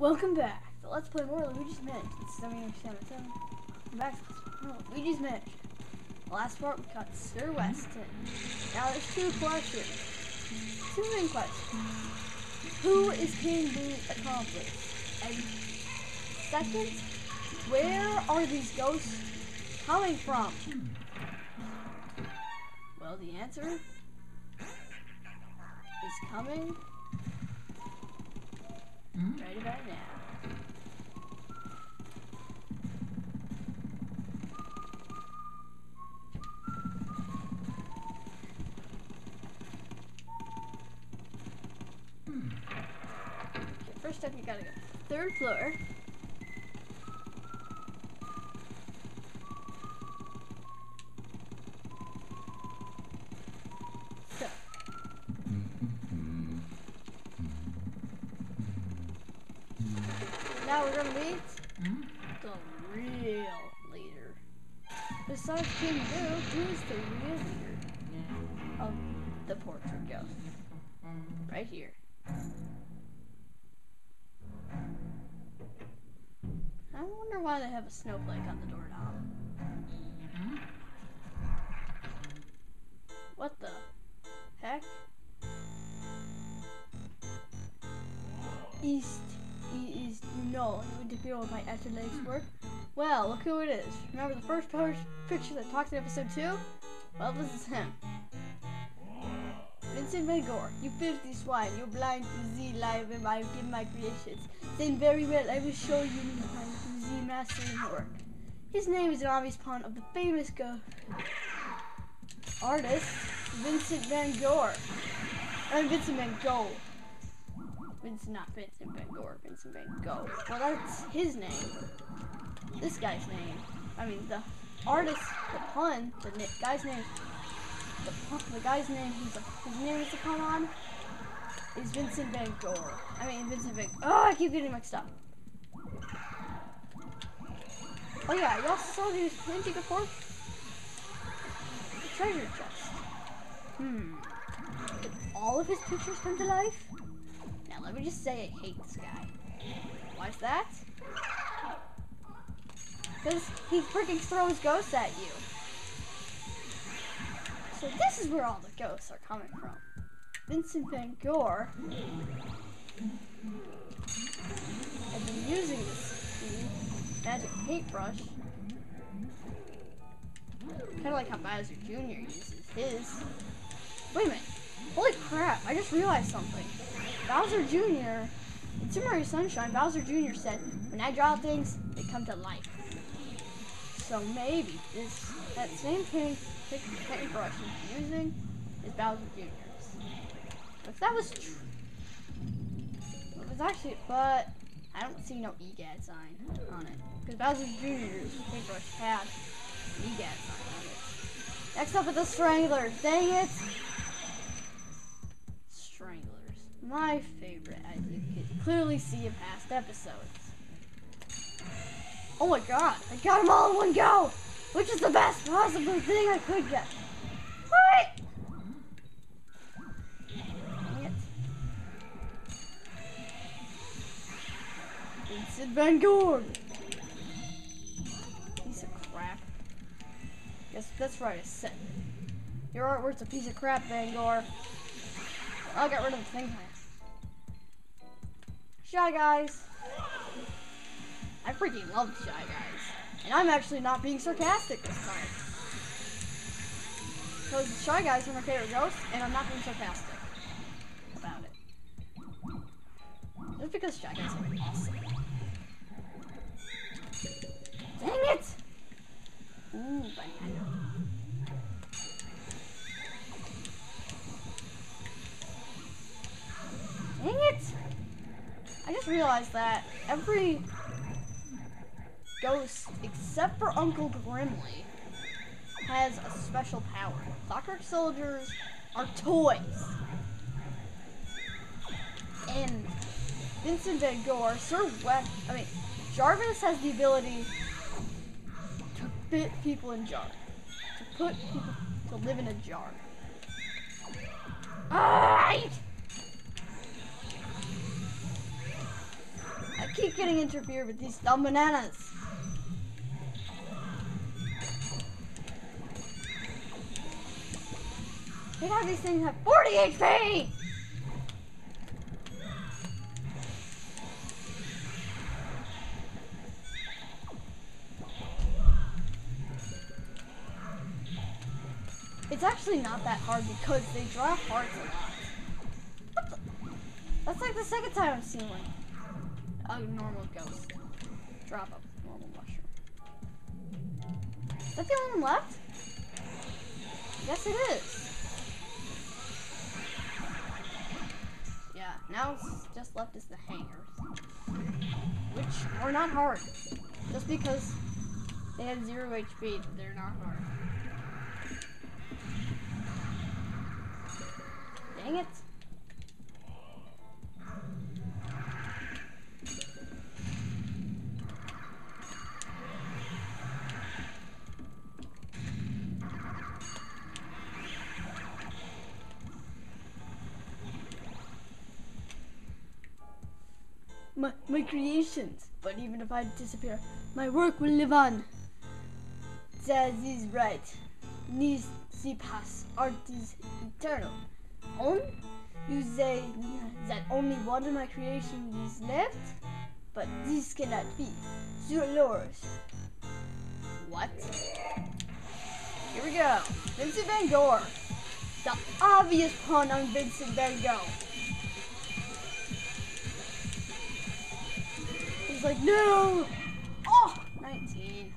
Welcome back. So let's play more Luigi's Mansion. This is 78 Welcome back to more Luigi's Mansion. Last part we caught Sir Weston. Now there's two questions. Two main questions. Who is King Boo's accomplice? And second, where are these ghosts coming from? Well, the answer is coming right about now. Hmm. Okay, first up, you gotta go third floor. Now we're gonna meet mm-hmm. the real leader. Besides King Boo, who's the real leader of the portrait ghost? Right here. I wonder why they have a snowflake on the doorknob. Mm-hmm. What the heck? East, is no, you would feel my athletics work. Well, look who it is. Remember the first picture that talked in episode two? Well, this is him. Vincent Van Gore, you filthy swine, you're blind to Z live and I give my creations. Then very well, I will show you my Z mastering work. His name is an obvious pun of the famous go artist Vincent Van Gogh. I mean Vincent Van Gogh. Vincent, not Vincent Van Gogh, Vincent Van Gogh. Well, that's his name. This guy's name. I mean, the artist, the pun, the guy's name, the, pun, the guy's name, he's a, his name is the pun on, is Vincent Van Gogh. I mean, Vincent Van Oh, I keep getting mixed up. Oh yeah, you also saw these hinting before? The treasure chest. Hmm. Did all of his pictures come to life? Let me just say I hate this guy. Why's that? Because he freaking throws ghosts at you. So this is where all the ghosts are coming from. Vincent Van Gore has been using this magic paintbrush. Kind of like how Bowser Jr. uses his. Wait a minute. Holy crap, I just realized something. Bowser Jr. in Super Mario Sunshine, Bowser Jr. said, when I draw things, they come to life. So maybe this that same paint paintbrush he's using is Bowser Jr.'s. If that was true, it was actually, but I don't see no EGAD sign on it because Bowser Jr.'s paintbrush had an EGAD sign on it. Next up is the Strangler. Dang it! My favorite, as you can clearly see in past episodes. Oh my god, I got them all in one go! Which is the best possible thing I could get. What? Vincent Van Gore! Piece of crap. Yes, that's right, I said. Your artwork's a piece of crap, Van Gore. I'll get rid of the thing. Shy Guys. I freaking love Shy Guys. And I'm actually not being sarcastic this time. Because Shy Guys are my favorite ghosts, and I'm not being sarcastic about it. Just because Shy Guys are awesome. Dang it! Ooh, banana. Realized that every ghost, except for Uncle Grimmly, has a special power. Clockwork soldiers are toys. And Vincent Van Gore, Sir West, I mean, Jarvis has the ability to fit people in jars. To put people to live in a jar. Alright! keep getting interfered with these dumb bananas. They have these things have 40 HP! It's actually not that hard because they drop hearts a lot. That's like the second time I've seen one. A normal ghost. Drop a normal mushroom. Is that the only one left? Yes, it is. Yeah, now it's just left is the hangers. Which are not hard. Just because they have zero HP, they're not hard. Dang it. My, my creations, but even if I disappear, my work will live on. That is right. Nis si pas, art is eternal. On? You say that only one of my creations is left? But this cannot be. Your lords. What? Here we go. Vincent Van Gore. The obvious pun on Vincent Van Gogh. He's like, no! Oh, 19.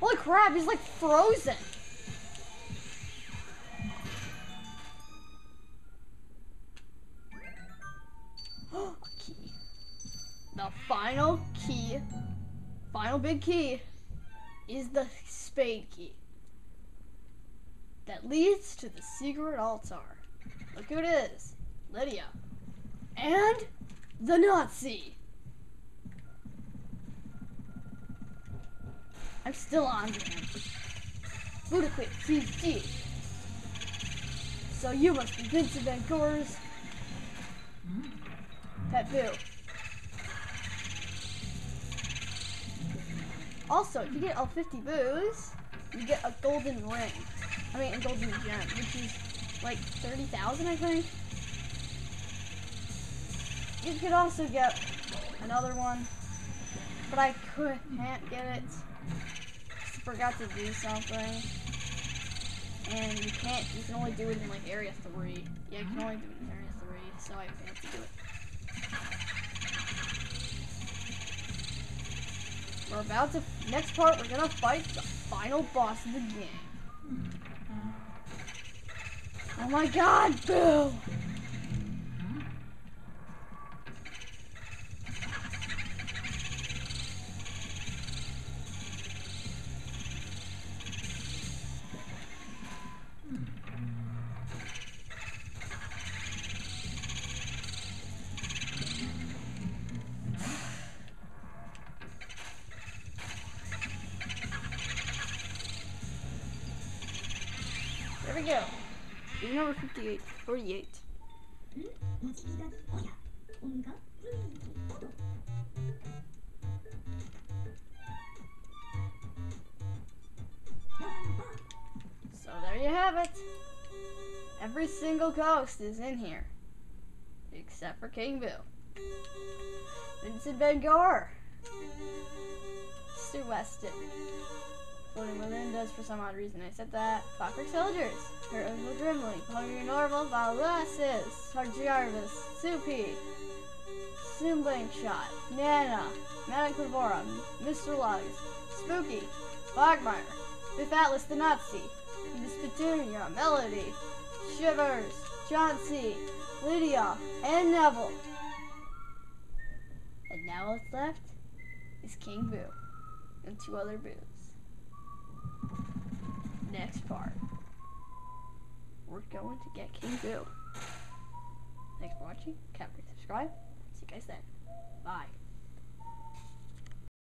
Holy crap, he's like frozen. The final key, final big key, is the spade key that leads to the secret altar. Look who it is Lydia. And the Nazi. I'm still on to him. Quit, CG. So you must be Vincent Van Gore's pet boo. Also, if you get all 50 boos, you get a golden ring. I mean, a golden gem, which is like 30,000, I think. You could also get another one, but I could, can't get it. Forgot to do something. And you can't, you can only do it in like area 3. Yeah, you can only do it in area 3, so I have to do it. We're about to, next part, we're gonna fight the final boss of the game. Oh my god, Boo! There we go. You're number 58, 48. So there you have it. Every single ghost is in here. Except for King Bill. Vincent Van Gore. Sir Weston. Floating Whirlindas for some odd reason. I said that. Clockwork Soldiers. Her Uncle Grimmly. Hungry Norval. Vallasses. Hard Jarvis. Soupy. Slim Bankshot. Nana. Madame Clairvoya. Mr. Luggs. Spooky. Bogmire. Biff Atlas the Nazi. Miss Petunia. Melody. Shivers. Chauncey Lydia. And Neville. And now what's left is King Boo and two other Boos. Next part, we're going to get King Boo. Thanks for watching. Can't forget to subscribe. See you guys then. Bye.